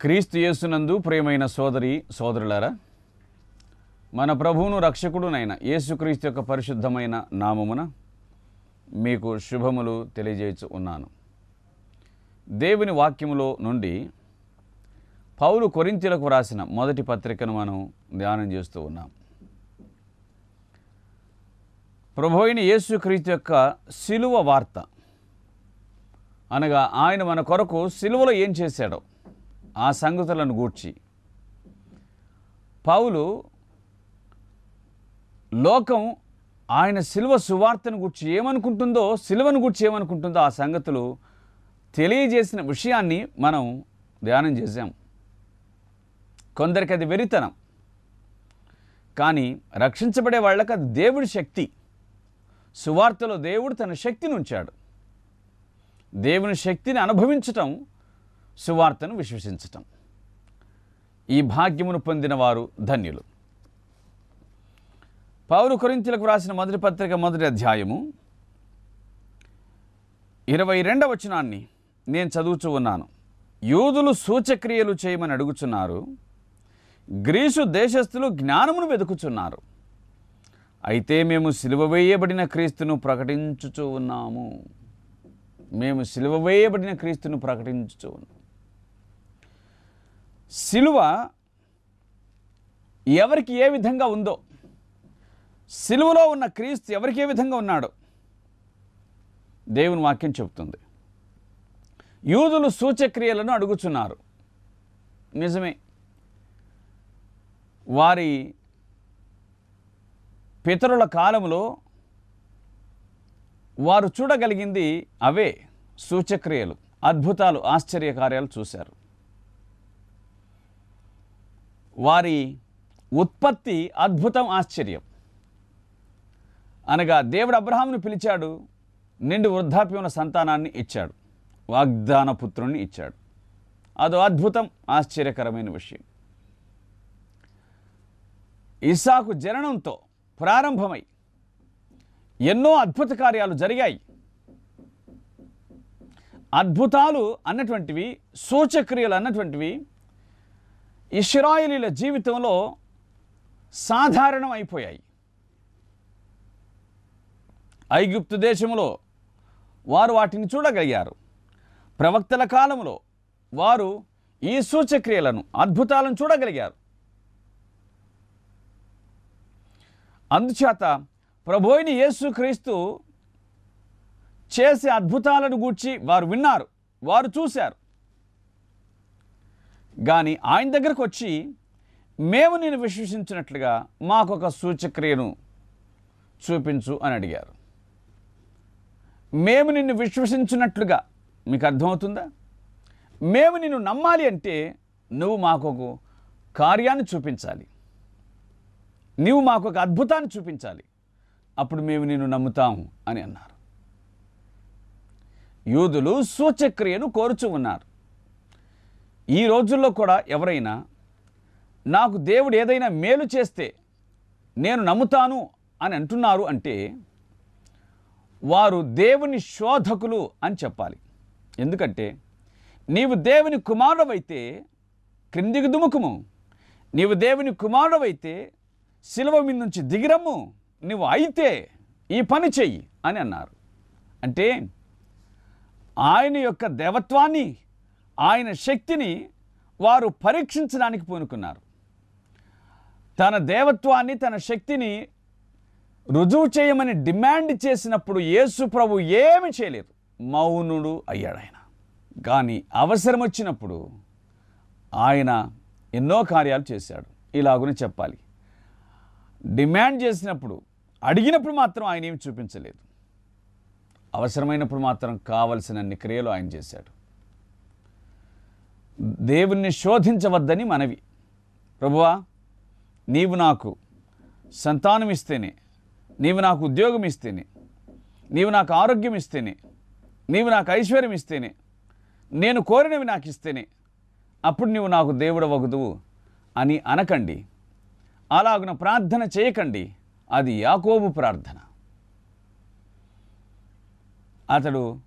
క్రీస్తు యేసునందు ప్రియమైన సోదరి సోదరులారా మన ప్రభువును రక్షకుడునైన యేసుక్రీస్తు యొక్క పరిశుద్ధమైన నామమున మీకు శుభములు తెలియజేయచ్చు ఉన్నాను. దేవుని వాక్యములో నుండి పౌలు కొరింతీలకు వ్రాసిన మొదటి పత్రికను మనం ధ్యానం చేస్తూ ఉన్నాం. ప్రభు అయిన యేసుక్రీస్తు యొక్క శిలువ వార్త అనగా ఆయన మన కొరకు సిలువలో ఏం చేశాడో ఆ సంగతులను గూర్చి. పౌలు లోకం ఆయన శిల్వ సువార్తను గుర్చి ఏమనుకుంటుందో శిల్వను గుర్చి ఏమనుకుంటుందో ఆ సంగతులు తెలియజేసిన విషయాన్ని మనం ధ్యానం చేశాం. కొందరికి అది వెరితనం. కానీ రక్షించబడే వాళ్ళకి అది దేవుడి శక్తి. సువార్తలో దేవుడు తన శక్తిని ఉంచాడు. దేవుని శక్తిని అనుభవించటం సువార్తను విశ్వసించటం. ఈ భాగ్యమును పొందిన వారు ధన్యులు. పౌరు కొరింతలకు వ్రాసిన మొదటి పత్రిక మొదటి అధ్యాయము ఇరవై రెండవ వచనాన్ని నేను చదువుతూ ఉన్నాను. యూదులు సూచక్రియలు చేయమని అడుగుచున్నారు. గ్రీసు దేశస్థులు జ్ఞానమును వెతుకుచున్నారు. అయితే మేము సిలువ వేయబడిన క్రీస్తును ప్రకటించుచూ ఉన్నాము. మేము సిలువ వేయబడిన క్రీస్తును ప్రకటించుచూ ఉన్నాం సిలువ ఎవరికి ఏ విధంగా ఉందో సిలువలో ఉన్న క్రీస్తు ఎవరికి ఏ విధంగా ఉన్నాడో దేవుని వాక్యం చెబుతుంది. యూదులు సూచక్రియలను అడుగుచున్నారు. నిజమే. వారి పితరుల కాలంలో వారు చూడగలిగింది అవే సూచక్రియలు అద్భుతాలు ఆశ్చర్యకార్యాలు చూశారు. వారి ఉత్పత్తి అద్భుతం ఆశ్చర్యం. అనగా దేవుడు అబ్రహాంను పిలిచాడు నిండు వృద్ధాప్యమున సంతానాన్ని ఇచ్చాడు వాగ్దాన పుత్రుణ్ణి ఇచ్చాడు. అదో అద్భుతం ఆశ్చర్యకరమైన విషయం. ఇసాకు జననంతో ప్రారంభమై ఎన్నో అద్భుత కార్యాలు జరిగాయి. అద్భుతాలు అన్నటువంటివి సూచక్రియలు అన్నటువంటివి ఇష్రాయిలీల జీవితంలో సాధారణం అయిపోయాయి ఐగుప్తు దేశంలో వారు వాటిని చూడగలిగారు. ప్రవక్తల కాలంలో వారు ఈ సూచక్రియలను అద్భుతాలను చూడగలిగారు. అందుచేత ప్రభోయిని యేసుక్రీస్తు చేసే అద్భుతాలను గూర్చి వారు విన్నారు వారు చూశారు. కానీ ఆయన దగ్గరకు వచ్చి మేము నేను విశ్వసించినట్లుగా మాకొక సూచక్రియను చూపించు అని అడిగారు. మేము నిన్ను విశ్వసించినట్లుగా మీకు అర్థమవుతుందా? మేము నిన్ను నమ్మాలి అంటే నువ్వు మాకొక కార్యాన్ని చూపించాలి. నీవు మాకు ఒక అద్భుతాన్ని చూపించాలి. అప్పుడు మేము నిన్ను నమ్ముతాము అని అన్నారు. యూదులు సూచక్రియను కోరుచు ఉన్నారు. ఈ రోజుల్లో కూడా ఎవరైనా నాకు దేవుడు ఏదైనా మేలు చేస్తే నేను నమ్ముతాను అని అంటున్నారు అంటే వారు దేవుని శోధకులు అని చెప్పాలి. ఎందుకంటే నీవు దేవుని కుమారుడవైతే క్రిందికి దుముకుము నీవు దేవుని కుమారుడవైతే శిలువ మీద నుంచి దిగిరమ్ము. నువ్వు అయితే ఈ పని చెయ్యి అని అన్నారు. అంటే ఆయన యొక్క దేవత్వాన్ని ఆయన శక్తిని వారు పరీక్షించడానికి పూనుకున్నారు. తన దేవత్వాన్ని తన శక్తిని రుజువు చేయమని డిమాండ్ చేసినప్పుడు యేసు ప్రభు ఏమి చేయలేదు. మౌనుడు అయ్యాడు ఆయన. కానీ అవసరం వచ్చినప్పుడు ఆయన ఎన్నో కార్యాలు చేశాడు. ఇలాగుని చెప్పాలి. డిమాండ్ చేసినప్పుడు అడిగినప్పుడు మాత్రం ఆయన ఏమి చూపించలేదు. అవసరమైనప్పుడు మాత్రం కావలసినన్ని క్రియలు ఆయన చేశాడు. దేవుణ్ణి శోధించవద్దని మనవి. ప్రభువా నీవు నాకు సంతానం ఇస్తేనే నీవు నాకు ఉద్యోగం ఇస్తేనే నీవు నాకు ఆరోగ్యం ఇస్తేనే నీవు నాకు ఐశ్వర్యం ఇస్తేనే నేను కోరినవి నాకు ఇస్తేనే అప్పుడు నీవు నాకు దేవుడు వగుదువు అని అనకండి. అలాగున ప్రార్థన చేయకండి. అది యాకోబు ప్రార్థన. అతడు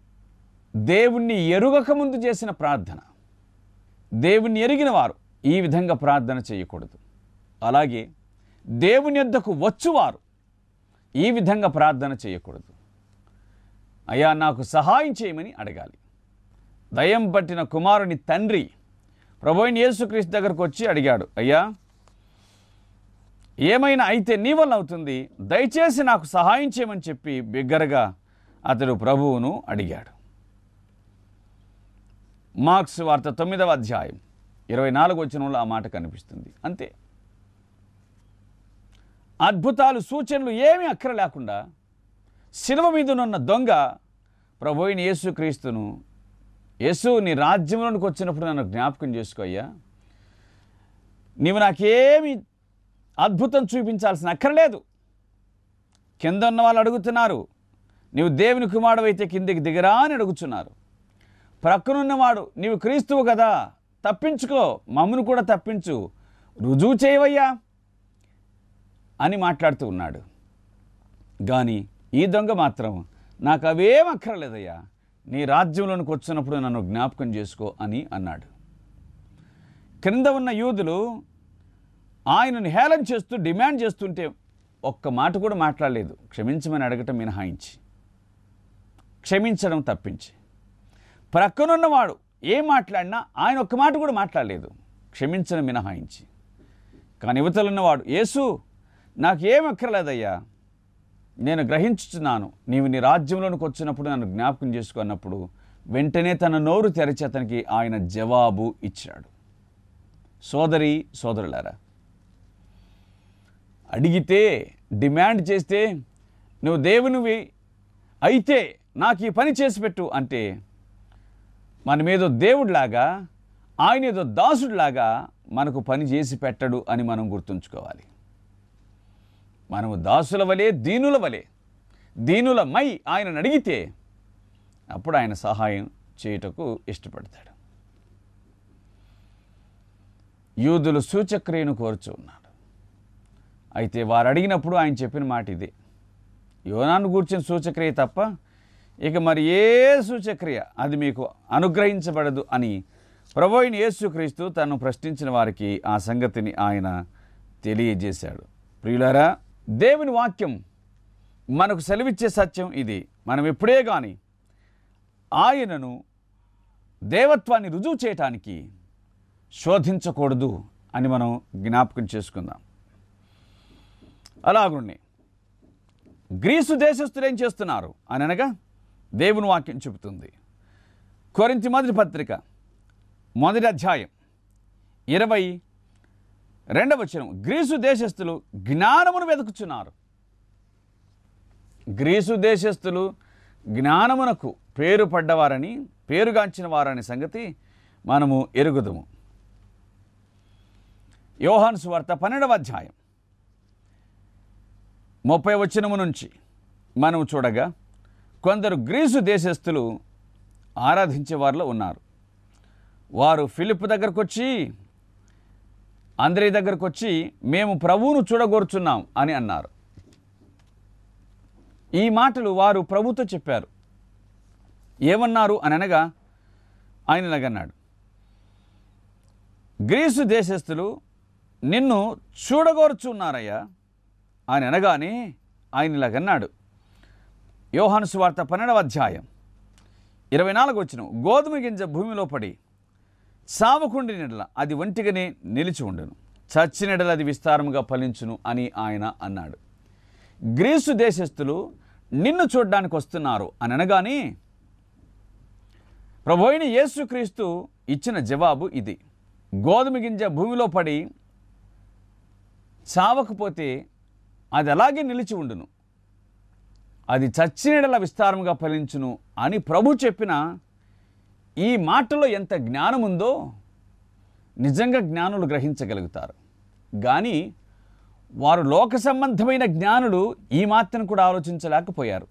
దేవుణ్ణి ఎరుగక ముందు చేసిన ప్రార్థన. దేవుని ఎరిగిన వారు ఈ విధంగా ప్రార్థన చేయకూడదు. అలాగే దేవుని యొద్దకు వచ్చువారు ఈ విధంగా ప్రార్థన చేయకూడదు. అయ్యా నాకు సహాయం చేయమని అడగాలి. దయం పట్టిన కుమారుని తండ్రి ప్రభుని యేసుక్రీస్తు దగ్గరకు వచ్చి అడిగాడు అయ్యా ఏమైనా అయితే నీ వల్ల అవుతుంది? దయచేసి నాకు సహాయం చేయమని చెప్పి బిగ్గరగా అతడు ప్రభువును అడిగాడు. మార్క్స్ వార్త తొమ్మిదవ అధ్యాయం. ఇరవై నాలుగు వచ్చినంలో ఆ మాట కనిపిస్తుంది. అంతే. అద్భుతాలు సూచనలు ఏమీ అక్కర లేకుండా శిలువ మీదనున్న దొంగ ప్రభుయిన యేసుక్రీస్తును యేసు నీ రాజ్యంలోనికి వచ్చినప్పుడు నన్ను జ్ఞాపకం చేసుకో అయ్యా. నీవు నాకేమి అద్భుతం చూపించాల్సిన అక్కర్లేదు కింద ఉన్న వాళ్ళు అడుగుతున్నారు. నీవు దేవుని కుమారుడైతే కిందికి దిగరా అని అడుగుతున్నారు. ప్రక్కనున్నవాడు నీవు క్రీస్తువు కదా తప్పించుకో మమ్మను కూడా తప్పించు రుజువు చేయవయ్యా అని మాట్లాడుతూ ఉన్నాడు. కానీ ఈ దొంగ మాత్రం నాకు అవేం అక్కర్లేదయ్యా నీ రాజ్యంలోనికి వచ్చినప్పుడు నన్ను జ్ఞాపకం చేసుకో అని అన్నాడు. క్రింద ఉన్న యూదులు ఆయనను హేళన చేస్తూ డిమాండ్ చేస్తుంటే ఒక్క మాట కూడా మాట్లాడలేదు. క్షమించమని అడగటం మినహాయించి క్షమించడం తప్పించి ప్రక్కనున్నవాడు ఏం మాట్లాడినా ఆయన ఒక్క మాట కూడా మాట్లాడలేదు. క్షమించను మినహాయించి. కానీ యువతలున్నవాడు యేసు నాకు ఏం అక్కర్లేదయ్యా. నేను గ్రహించుచున్నాను. నీవు నీ రాజ్యంలోనికి వచ్చినప్పుడు నన్ను జ్ఞాపకం చేసుకున్నప్పుడు వెంటనే తన నోరు తెరిచి అతనికి ఆయన జవాబు ఇచ్చాడు. సోదరి సోదరులారా అడిగితే డిమాండ్ చేస్తే నువ్వు దేవునివి అయితే నాకు ఈ పని చేసి పెట్టు అంటే మన మీద దేవుడిలాగా ఆయన ఏదో దాసుడిలాగా మనకు పని చేసి పెట్టడు అని మనం గుర్తుంచుకోవాలి. మనము దాసుల వలె దీనుల వలె దీనుల మై ఆయనను అడిగితే అప్పుడు ఆయన సహాయం చేయుటకు ఇష్టపడతాడు. యూదులు సూచక్రియను కోరుచు ఉన్నాడు అయితే వారు అడిగినప్పుడు ఆయన చెప్పిన మాట ఇదే యోనాను గూర్చిన సూచక్రియ తప్ప ఇక మరి ఏ సూచక్రియ అది మీకు అనుగ్రహించబడదు అని ప్రభు యేసుక్రీస్తు తను ప్రశ్నించిన వారికి ఆ సంగతిని ఆయన తెలియజేశాడు. ప్రియులారా దేవుని వాక్యం మనకు సెలవిచ్చే సత్యం ఇది. మనం ఎప్పుడే కానీ ఆయనను దేవత్వాన్ని రుజువు చేయటానికి శోధించకూడదు అని మనం జ్ఞాపకం చేసుకుందాం. అలాగుండి గ్రీసు దేశస్తులు ఏం చేస్తున్నారు? అని అనగా దేవుని వాక్యం చెబుతుంది. కొరింతి మొదటి పత్రిక మొదటి అధ్యాయం ఇరవై రెండవ వచనం. గ్రీసు దేశస్థులు జ్ఞానమును వెతుకుచున్నారు. గ్రీసు దేశస్థులు జ్ఞానమునకు పేరు పడ్డవారని పేరుగాంచిన వారని సంగతి మనము ఎరుగుదము. యోహాన్సు సువార్త పన్నెండవ అధ్యాయం. ముప్పై వచనము నుంచి మనం చూడగా కొందరు గ్రీసు దేశస్థులు ఆరాధించే వారిలో ఉన్నారు. వారు ఫిలిప్ దగ్గరకు వచ్చి అందరి దగ్గరకు వచ్చి మేము ప్రభువును చూడగోరుచున్నాం అని అన్నారు. ఈ మాటలు వారు ప్రభుతో చెప్పారు. ఏమన్నారు అని అనగా ఆయన ఇలాగన్నాడు గ్రీసు దేశస్థులు నిన్ను చూడగోరుచున్నారయ్యా అని అనగానే ఆయన ఇలాగన్నాడు యోహాను సువార్త పన్నెండవ అధ్యాయం. ఇరవై నాలుగు వచ్చిన గోధుమ గింజ భూమిలో పడి సావకుండి నెడల అది ఒంటిగానే నిలిచి ఉండను. చచ్చినెడల అది విస్తారముగా ఫలించును అని ఆయన అన్నాడు. గ్రీసు దేశస్థులు నిన్ను చూడడానికి వస్తున్నారు అని అనగానే ప్రభు అయిన యేసుక్రీస్తు ఇచ్చిన జవాబు ఇది. గోధుమ గింజ భూమిలో పడి చావకపోతే అది అలాగే నిలిచి ఉండును. అది చచ్చినీడల విస్తారముగా ఫలించును అని ప్రభు చెప్పిన ఈ మాటలో ఎంత జ్ఞానం ఉందో నిజంగా జ్ఞానులు గ్రహించగలుగుతారు. కానీ వారు లోక సంబంధమైన జ్ఞానులు ఈ మాత్రం కూడా ఆలోచించలేకపోయారు.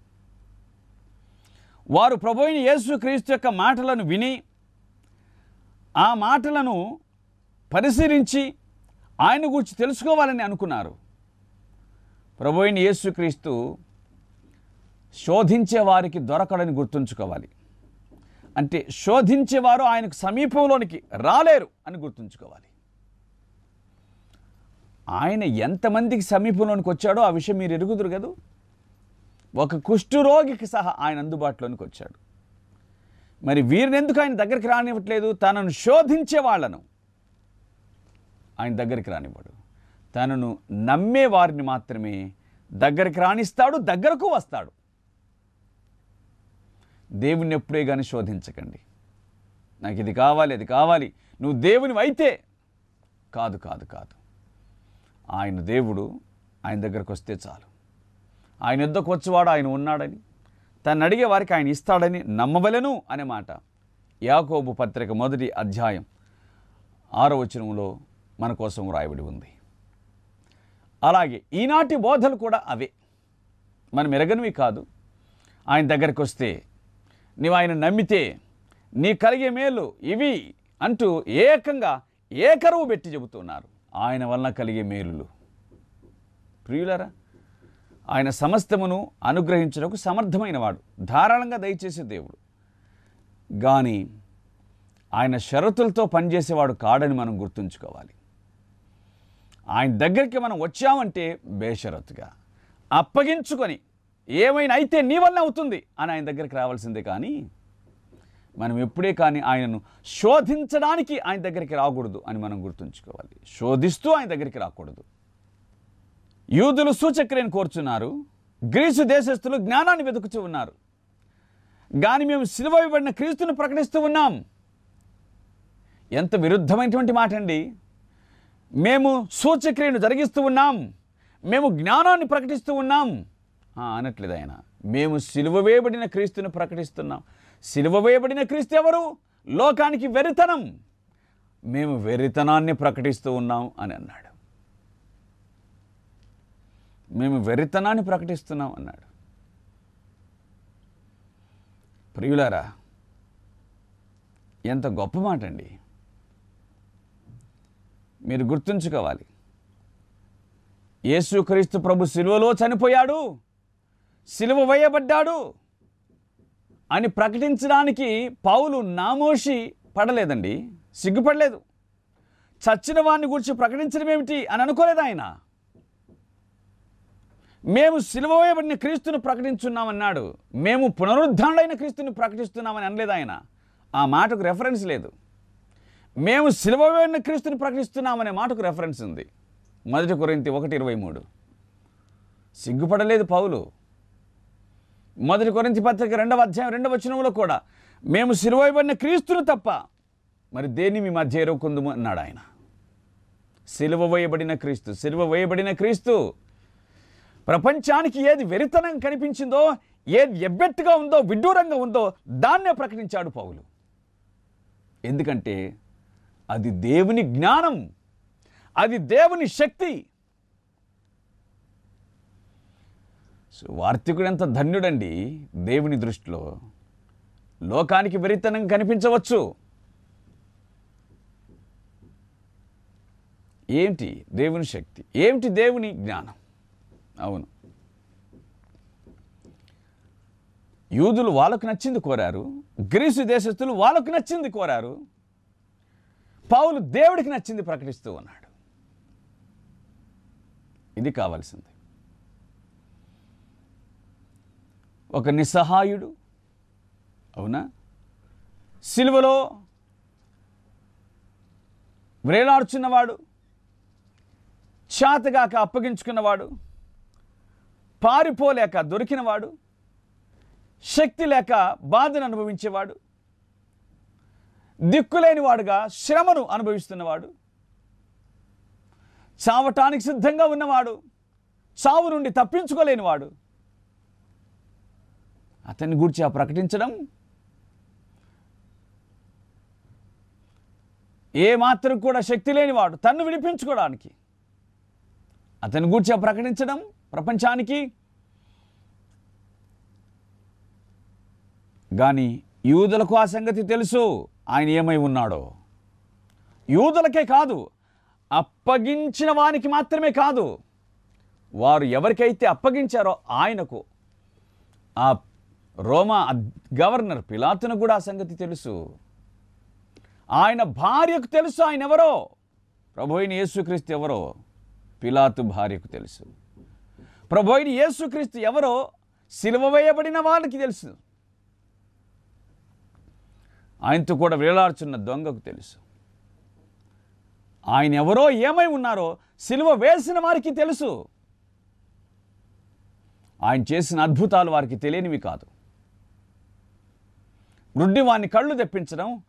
వారు ప్రభు అయిన యేసు క్రీస్తు యొక్క మాటలను విని ఆ మాటలను పరిశీలించి ఆయన గురించి తెలుసుకోవాలని అనుకున్నారు. ప్రభు అయిన యేసుక్రీస్తు శోధించే వారికి దొరకడని గుర్తుంచుకోవాలి. అంటే శోధించేవారు ఆయనకు సమీపంలోనికి రాలేరు అని గుర్తుంచుకోవాలి. ఆయన ఎంతమందికి సమీపంలోనికి వచ్చాడో ఆ విషయం మీరు ఎరుగుదురు కదా? ఒక కుష్ఠురోగికి సహా ఆయన అందుబాటులోనికి వచ్చాడు. మరి వీరిని ఎందుకు ఆయన దగ్గరికి రానివ్వట్లేదు? తనను శోధించే వాళ్ళను ఆయన దగ్గరికి రానివ్వడు. తనను నమ్మే వారిని మాత్రమే దగ్గరికి రాణిస్తాడు దగ్గరకు వస్తాడు. దేవుణ్ణి ఎప్పుడే కానీ శోధించకండి. నాకు ఇది కావాలి అది కావాలి. నువ్వు దేవుని అయితే కాదు కాదు కాదు. ఆయన దేవుడు ఆయన దగ్గరకు వస్తే చాలు. ఆయన యుద్ధకు వచ్చేవాడు ఆయన ఉన్నాడని. తను అడిగే వారికి ఆయన ఇస్తాడని నమ్మవలెను అనే మాట. యాకోబు పత్రిక మొదటి అధ్యాయం ఆరో వచనంలో మన కోసం రాయబడి ఉంది. అలాగే ఈనాటి బోధలు కూడా అవే. మనం ఎరగనివి కాదు. ఆయన దగ్గరికి వస్తే నీవు ఆయన నమ్మితే నీ కలిగే మేలు ఇవి అంటూ ఏకంగా ఏకరువు పెట్టి చెబుతున్నారు. ఆయన వలన కలిగే మేలులు. ప్రియులరా ఆయన సమస్తమును అనుగ్రహించుటకు సమర్థమైనవాడు ధారాళంగా దయచేసే దేవుడు. కానీ ఆయన షరతులతో పనిచేసేవాడు కాడని మనం గుర్తుంచుకోవాలి. ఆయన దగ్గరికి మనం వచ్చామంటే బేషరతుగా అప్పగించుకొని ఏమైనా అయితే నీ వల్ల అవుతుంది అని ఆయన దగ్గరికి రావాల్సిందే కానీ మనం ఎప్పుడే కానీ ఆయనను శోధించడానికి ఆయన దగ్గరికి రాకూడదు అని మనం గుర్తుంచుకోవాలి. శోధిస్తూ ఆయన దగ్గరికి రాకూడదు. యూదులు సూచక్రియను కోరుచున్నారు. గ్రీసు దేశస్థులు జ్ఞానాన్ని వెతుకుతూ ఉన్నారు. కానీ మేము సిలువ క్రీస్తును ప్రకటిస్తూ ఉన్నాం. ఎంత విరుద్ధమైనటువంటి మాట అండి మేము సూచక్రియను జరిగిస్తూ ఉన్నాం. మేము జ్ఞానాన్ని ప్రకటిస్తూ ఉన్నాం. అనట్లేదు ఆయన. మేము సిలువ వేయబడిన క్రీస్తుని ప్రకటిస్తున్నాం. సిలువ వేయబడిన క్రీస్తు ఎవరు? లోకానికి వెరితనం మేము వెరితనాన్ని ప్రకటిస్తూ ఉన్నాం అని అన్నాడు. మేము వెరితనాన్ని ప్రకటిస్తున్నాం అన్నాడు. ప్రియులారా ఎంత గొప్ప మాట అండి మీరు గుర్తుంచుకోవాలి. యేసుక్రీస్తు ప్రభు సిలువలో చనిపోయాడు. సిలువ వేయబడ్డాడు అని ప్రకటించడానికి పౌలు నామోషి పడలేదండి సిగ్గుపడలేదు. చచ్చిన వాడిని గురించి ప్రకటించడం ఏమిటి అని అనుకోలేదు ఆయన. మేము సిలువ వేయబడిన క్రీస్తును ప్రకటించున్నామన్నాడు మేము పునరుద్ధరణైన క్రీస్తుని ప్రకటిస్తున్నామని అనలేదు ఆయన. ఆ మాటకు రెఫరెన్స్ లేదు. మేము సిలువ వేయబడిన క్రీస్తుని ప్రకటిస్తున్నామనే మాటకు రెఫరెన్స్ ఉంది. మొదటి కొరింతి ఒకటి ఇరవై మూడు. సిగ్గుపడలేదు పౌలు. మొదటి కొరింతి పత్రిక రెండవ అధ్యాయం రెండవ వచనంలో కూడా మేము సిలువ వేయబడిన క్రీస్తును తప్ప మరి దేన్ని మీ మధ్య ఎరుకుందుము అన్నాడు ఆయన. సిలువ వేయబడిన క్రీస్తు సిలువ వేయబడిన క్రీస్తు ప్రపంచానికి ఏది వెరితనం కనిపించిందో ఏది ఎబ్బెట్టుగా ఉందో విడ్డూరంగా ఉందో దాన్నే ప్రకటించాడు పౌలు. ఎందుకంటే అది దేవుని జ్ఞానం అది దేవుని శక్తి వార్తికుడు ఎంత ధన్యుడండి దేవుని దృష్టిలో. లోకానికి వెరితనం కనిపించవచ్చు. ఏంటి దేవుని శక్తి? ఏమిటి దేవుని జ్ఞానం? అవును. యూదులు వాళ్ళకు నచ్చింది కోరారు. గ్రీసు దేశస్తులు వాళ్ళకు నచ్చింది కోరారు. పౌలు దేవుడికి నచ్చింది ప్రకటిస్తూ ఉన్నాడు. ఇది కావాల్సింది. ఒక నిస్సహాయుడు. అవునా? సిలువలో వ్రేలాడుచున్నవాడు చేతగాక అప్పగించుకున్నవాడు. పారిపోలేక దొరికినవాడు. శక్తి లేక బాధను అనుభవించేవాడు. దిక్కులేనివాడుగా శ్రమను అనుభవిస్తున్నవాడు. చావటానికి సిద్ధంగా ఉన్నవాడు. చావు నుండి తప్పించుకోలేనివాడు. అతన్ని గురించి ఆ ప్రకటించడం ఏ మాత్రం కూడా శక్తి లేనివాడు తన్ను విడిపించుకోవడానికి అతని గురించి ఆ ప్రకటించడం ప్రపంచానికి. కానీ యూదులకు ఆ సంగతి తెలుసు ఆయన ఏమై ఉన్నాడో. యూదులకే కాదు అప్పగించిన వానికి మాత్రమే కాదు వారు ఎవరికైతే అప్పగించారో ఆయనకు ఆ రోమా గవర్నర్ పిలాతును కూడా ఆ సంగతి తెలుసు. ఆయన భార్యకు తెలుసు ఆయన ఎవరో ప్రభోయిని యేసుక్రీస్తు ఎవరో? పిలాతు భార్యకు తెలుసు. ప్రభోయిని యేసుక్రీస్తు ఎవరో? సిలువ వేయబడిన వాళ్ళకి తెలుసు. ఆయనతో కూడా వేలాడుచున్న దొంగకు తెలుసు. ఆయన ఎవరో ఏమై ఉన్నారో సిలువ వేసిన వారికి తెలుసు. ఆయన చేసిన అద్భుతాలు వారికి తెలియనివి కాదు. గుడ్డివాని కళ్ళు తెప్పించడం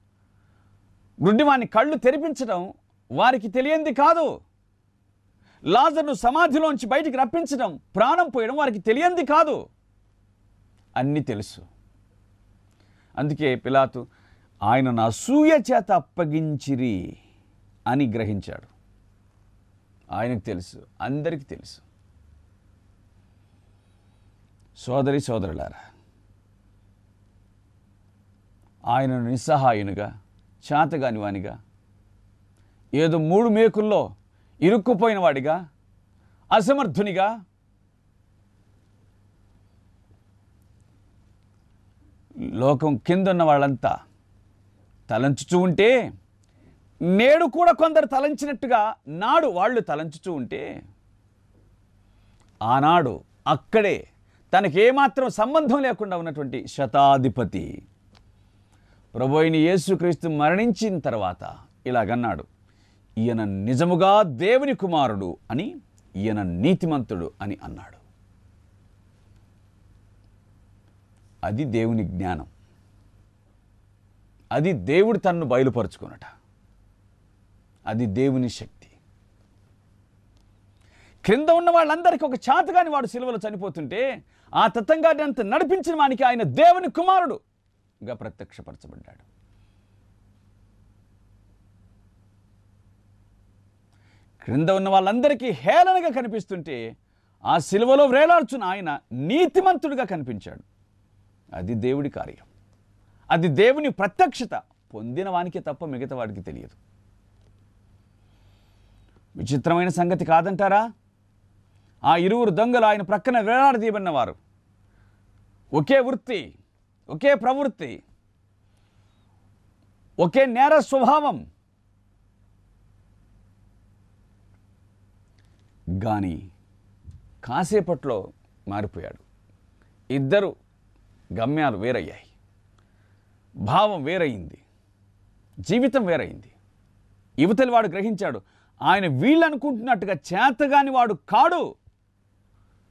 గుడ్డివాని కళ్ళు తెరిపించడం వారికి తెలియంది కాదు. లాజర్ను సమాధిలోంచి బయటికి రప్పించడం ప్రాణం పోయడం వారికి తెలియంది కాదు. అన్నీ తెలుసు. అందుకే పిలాతు ఆయన నా అసూయ చేత అప్పగించిరి అని గ్రహించాడు. ఆయనకు తెలుసు అందరికీ తెలుసు. సోదరి సోదరులారా ఆయనను నిస్సహాయునిగా చేతగాని వానిగా ఏదో మూడు మేకుల్లో ఇరుక్కుపోయిన వాడిగా అసమర్థునిగా లోకం కిందున్న వాళ్ళంతా తలంచుచూ ఉంటే నేడు కూడా కొందరు తలంచినట్టుగా నాడు వాళ్ళు తలంచుచూ ఉంటే ఆనాడు అక్కడే తనకి ఏమాత్రం సంబంధం లేకుండా ఉన్నటువంటి శతాధిపతి ప్రభు అయిన యేసుక్రీస్తు మరణించిన తర్వాత ఇలాగన్నాడు. ఈయన నిజముగా దేవుని కుమారుడు అని ఈయన నీతిమంతుడు అని అన్నాడు. అది దేవుని జ్ఞానం. అది దేవుడు తన్ను బయలుపరుచుకున్నట. అది దేవుని శక్తి. క్రింద ఉన్న వాళ్ళందరికీ ఒక చాతగాని వాడు సిలువలో చనిపోతుంటే ఆ తత్వంగాన్ని అంత నడిపించిన వానికి ఆయన దేవుని కుమారుడు. గా ప్రత్యక్షపరచబడ్డాడు. క్రింద ఉన్న వాళ్ళందరికీ హేళనగా కనిపిస్తుంటే ఆ సిలువలో వేలాడుచున్న ఆయన నీతిమంతుడిగా కనిపించాడు. అది దేవుడి కార్యం. అది దేవుని ప్రత్యక్షత. పొందిన వానికి తప్ప మిగతా వాడికి తెలియదు. విచిత్రమైన సంగతి కాదంటారా? ఆ ఇరువురు దొంగలు ఆయన ప్రక్కన వేలాడదీయబడిన వారు. ఒకే వృత్తి ఒకే ప్రవృత్తి ఒకే నేర స్వభావం. కానీ కాసేపట్లో మారిపోయాడు. ఇద్దరు గమ్యాలు వేరయ్యాయి. భావం వేరయింది. జీవితం వేరయింది. యువతలి వాడు గ్రహించాడు ఆయన వీళ్ళనుకుంటున్నట్టుగా చేతగాని వాడు కాడు.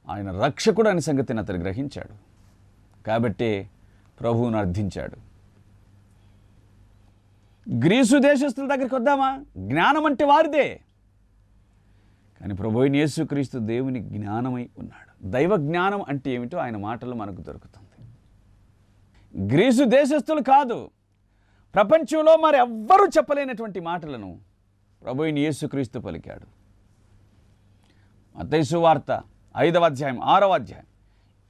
ఆయన రక్షకుడు అనే సంగతిని అతను గ్రహించాడు. కాబట్టి ప్రభువును అర్థించాడు. గ్రీసు దేశస్తుల దగ్గరికి వద్దామా? జ్ఞానం అంటే వారిదే. కానీ ప్రభు యేసుక్రీస్తు దేవుని జ్ఞానమై ఉన్నాడు. దైవ జ్ఞానం అంటే ఏమిటో ఆయన మాటలు మనకు దొరుకుతుంది. గ్రీసు దేశస్తులు కాదు. ప్రపంచంలో మరి ఎవ్వరూ చెప్పలేనటువంటి మాటలను ప్రభు యేసుక్రీస్తు పలికాడు. మత్తయి వార్త ఐదవ అధ్యాయం ఆరవ అధ్యాయం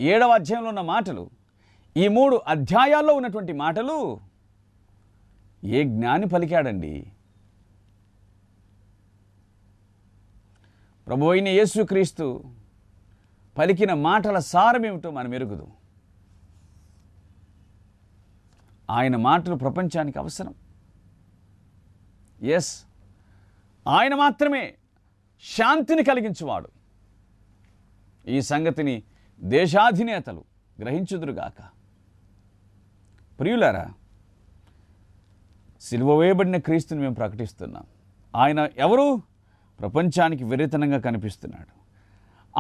ఏడవ అధ్యాయంలో ఉన్న మాటలు ఈ మూడు అధ్యాయాల్లో ఉన్నటువంటి మాటలు ఏ జ్ఞాని పలికాడండి? ప్రభు అయిన యేసుక్రీస్తు పలికిన మాటల సారమేమిటో మనం ఎరుగుదు. ఆయన మాటలు ప్రపంచానికి అవసరం. ఎస్ ఆయన మాత్రమే శాంతిని కలిగించువాడు. ఈ సంగతిని దేశాధినేతలు గ్రహించుదురుగాక. ప్రియులారా సిలువ వేయబడిన క్రీస్తుని మేము ప్రకటిస్తున్నాం. ఆయన ఎవరు? ప్రపంచానికి వెరితనంగా కనిపిస్తున్నాడు.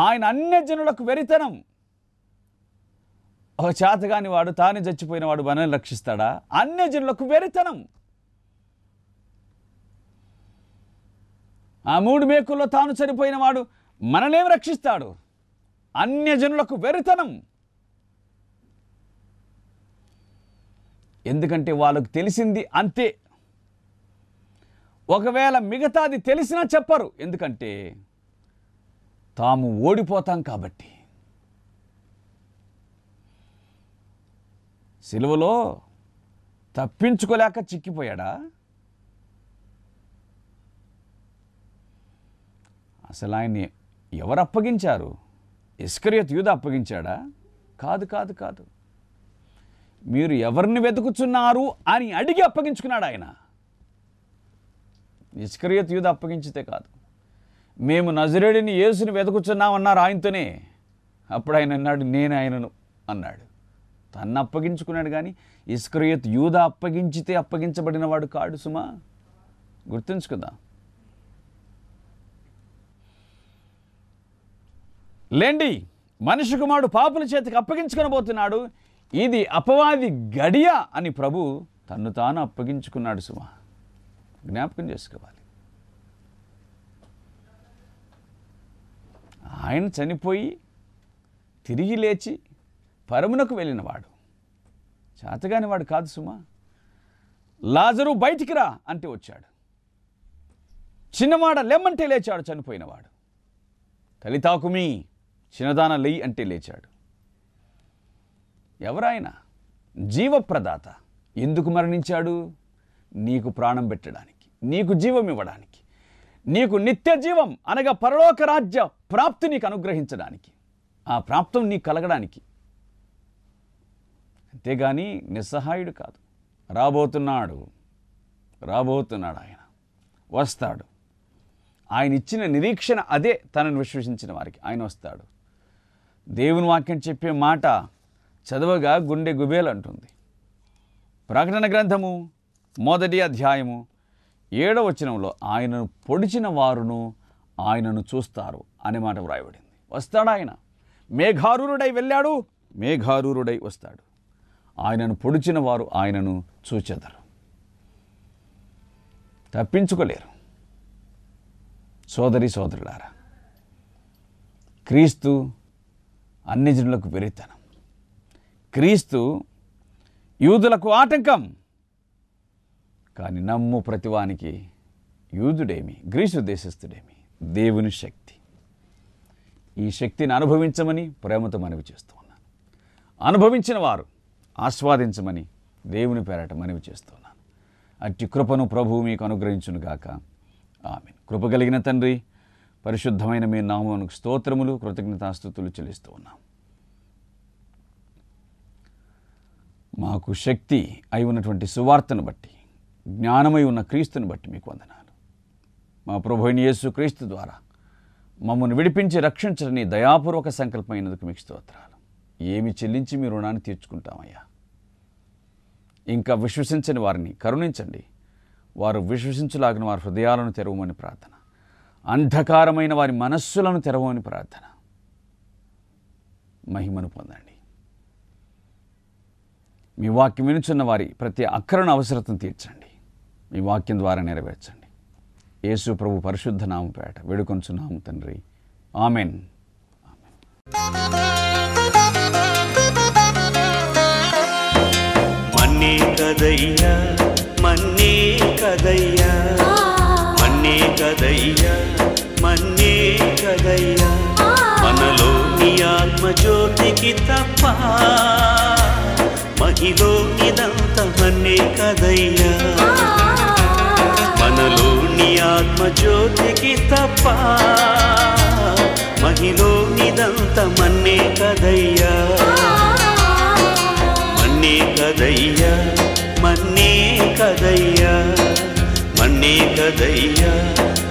ఆయన అన్య జనులకు వెరితనం ఒక చేతగాని వాడు తానే చచ్చిపోయిన వాడు మనల్ని రక్షిస్తాడా? అన్య జనులకు వెరితనం ఆ మూడు మేకుల్లో తాను చనిపోయిన వాడు మనలేం రక్షిస్తాడు? అన్యజనులకు వెరితనం ఎందుకంటే వాళ్ళకు తెలిసింది అంతే. ఒకవేళ మిగతాది తెలిసినా చెప్పరు. ఎందుకంటే తాము ఓడిపోతాం కాబట్టి. సిలువలో తప్పించుకోలేక చిక్కిపోయాడా? అసలు ఆయన్ని ఎవరు అప్పగించారు? ఇస్కరియత్ యూద అప్పగించాడా? కాదు కాదు కాదు. మీరు ఎవరిని వెతుకుచున్నారు అని అడిగి అప్పగించుకున్నాడు ఆయన. నిష్క్రియత యూద అప్పగించితే కాదు. మేము నజరేడిని యేసుని వెతుకుచున్నామన్నారు ఆయనతోనే. అప్పుడు ఆయన అన్నాడు నేను ఆయనను అన్నాడు. తన్ను అప్పగించుకున్నాడు కానీ ఇస్క్రియత్ యూద అప్పగించితే అప్పగించబడిన వాడు కాడు సుమా. గుర్తుంచుకుందాం? లేండి మనిషి కుమారుడు పాపుల చేతికి అప్పగించుకొనబోతున్నాడు ఇది అపవాది గడియ అని ప్రభు తన్ను తాను అప్పగించుకున్నాడు సుమా. జ్ఞాపకం చేసుకోవాలి. ఆయన చనిపోయి తిరిగి లేచి పరమునకు వెళ్ళినవాడు. చేతగాని వాడు కాదు సుమా. లాజరు బయటికి రా అంటే వచ్చాడు. చిన్నవాడ లెమ్మంటే లేచాడు చనిపోయినవాడు. తలితాకుమి చిన్నదాన లెయ్యి అంటే లేచాడు. ఎవరాయన? జీవప్రదాత. ఎందుకు మరణించాడు? నీకు ప్రాణం పెట్టడానికి నీకు జీవం ఇవ్వడానికి నీకు నిత్య జీవం అనగా పరలోక రాజ్య ప్రాప్తి నీకు అనుగ్రహించడానికి ఆ ప్రాప్తం నీకు కలగడానికి. అంతేగాని నిస్సహాయుడు కాదు. రాబోతున్నాడు రాబోతున్నాడు ఆయన. వస్తాడు. ఆయన ఇచ్చిన నిరీక్షణ అదే తనను విశ్వసించిన వారికి. ఆయన వస్తాడు. దేవుని వాక్యం చెప్పే మాట చదవగా గుండె గుబేలు అంటుంది ప్రకటన గ్రంథము మొదటి అధ్యాయము ఏడవ వచనంలో ఆయనను పొడిచిన వారును ఆయనను చూస్తారు అనే మాట వ్రాయబడింది. వస్తాడు ఆయన? మేఘారూరుడై వెళ్ళాడు మేఘారూరుడై వస్తాడు. ఆయనను పొడిచిన వారు ఆయనను చూచెదరు. తప్పించుకోలేరు. సోదరి సోదరులారా క్రీస్తు అన్ని జనులకు వెరితనం. క్రీస్తు యూదులకు ఆటంకం. కానీ నమ్ము ప్రతివానికి యూదుడేమి గ్రీసు దేశస్థుడేమి దేవుని శక్తి. ఈ శక్తిని అనుభవించమని ప్రేమతో మనవి చేస్తూ ఉన్నాను. అనుభవించిన వారు ఆస్వాదించమని దేవుని పేరట మనవి చేస్తున్నాను అట్టి కృపను ప్రభువు మీకు అనుగ్రహించును గాక. ఆమె కృప కలిగిన తండ్రి పరిశుద్ధమైన మీ నామమునకు స్తోత్రములు కృతజ్ఞతాస్థుతులు చెల్లిస్తూ ఉన్నాం. మాకు శక్తి అయి ఉన్నటువంటి సువార్తను బట్టి జ్ఞానమై ఉన్న క్రీస్తుని బట్టి మీకు వందనాలు. మా ప్రభుని యేసు క్రీస్తు ద్వారా మమ్మల్ని విడిపించి రక్షించని దయాపూర్వక సంకల్పమైనందుకు మీకు స్తోత్రాలు. ఏమి చెల్లించి మీ రుణాన్ని తీర్చుకుంటామయ్యా. ఇంకా విశ్వసించని వారిని కరుణించండి. వారు విశ్వసించలాగిన వారి హృదయాలను తెరవమని ప్రార్థన. అంధకారమైన వారి మనస్సులను తెరవమని ప్రార్థన. మహిమను పొందండి. మీ వాక్యం వినుచున్న వారి ప్రతి అక్కరణ అవసరతను తీర్చండి. మీ వాక్యం ద్వారా నెరవేర్చండి. యేసు ప్రభు పరిశుద్ధ నామపేట వేడుకొంచున్నాము తండ్రి. ఆమెన్. మన్నే కదయ్యా మన్నే కదయ్యా మన్నే కదయ్యా మన్నే కదయ్యా మనలోని ఆత్మజ్యోతికి తప్ప ఇదో మహిలోనిదంత మన్నే కదయ్యా. మనలోని ఆత్మజ్యోతికి తప్ప మహిలో మహిలోనిదంత మన్నే కదయ్యా. మన్నే కదయ్యా మన్నే కదయ్యా మన్నే కదయ్యా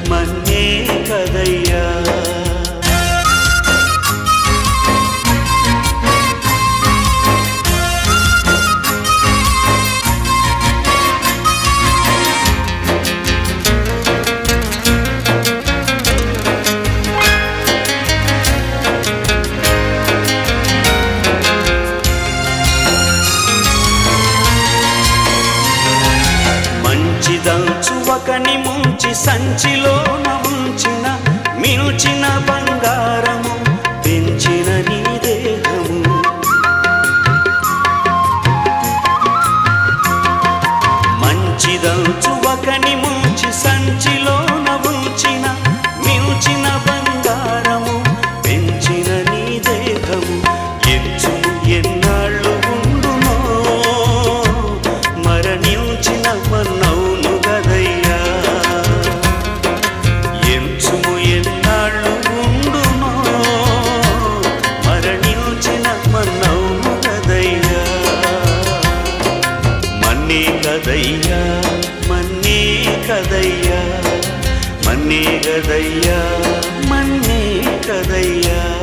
మన్నే కదయ్యా. సంచిలోన ఉంచిన మిల్చిన బంగారము పెంచిన నీ దేహము. మంచిదంచు ఒకని ముంచి సంచిలోన ఉంచిన కదయ్యా మన్నే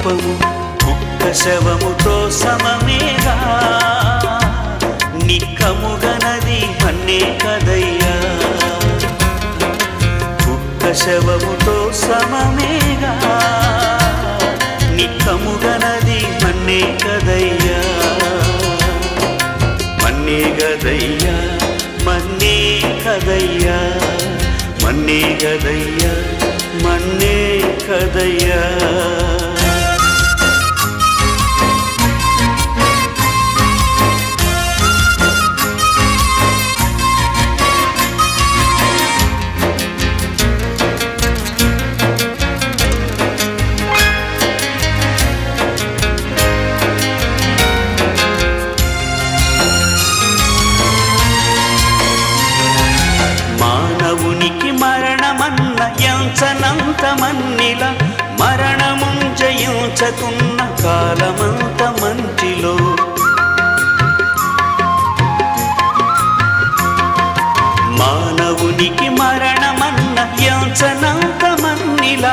ఆత్మదీపము కుక్క శవముతో సమమేగా. నిక్కముగనది మన్నే కదయ్యా. కుక్క శవముతో సమమేగా. నిక్కముగనది మన్నే కదయ్యా. మన్నే గదయ్యా మన్నే కదయ్యా. మన్నే గదయ్యా మన్నే కదయ్యా. మన్నిల మరణము జయించకున్న కాలమంత మంచిలో. మానవునికి మరణమన్న యోచనంత మన్నిల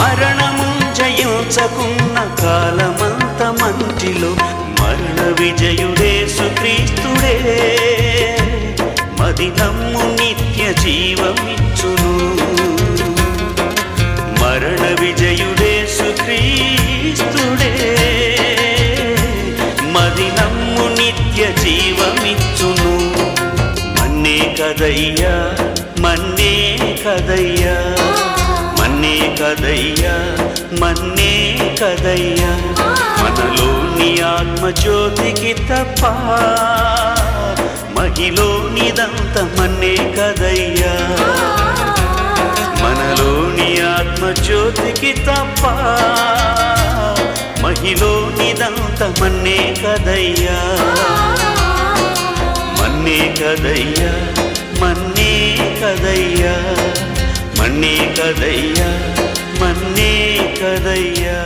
మరణము జయించకున్న కాలమంత మంచిలో. మరణ విజయుడేసు క్రీస్తుడే మది నమ్ము నిత్య జీవమిచ్చును. విజయుడే సుక్రీస్తుడే మది నమ్ము నిత్య జీవమిచ్చును. మన్నే కదయ్యా మన్నే కదయ్యా. మన్నే కదయ్యా మన్నే కదయ్యా. మనలోని ఆత్మజ్యోతికి తప్ప మహిలోనిదంత మన్నే కదయ్యా. మనలోని ఆత్మజ్యోతికి తప్ప మహిలోనిదంత మన్నే కదయ్యా. మన్నే కదయ్యా మన్నే కదయ్యా మన్నే కదయ్యా మన్నే కదయ్యా.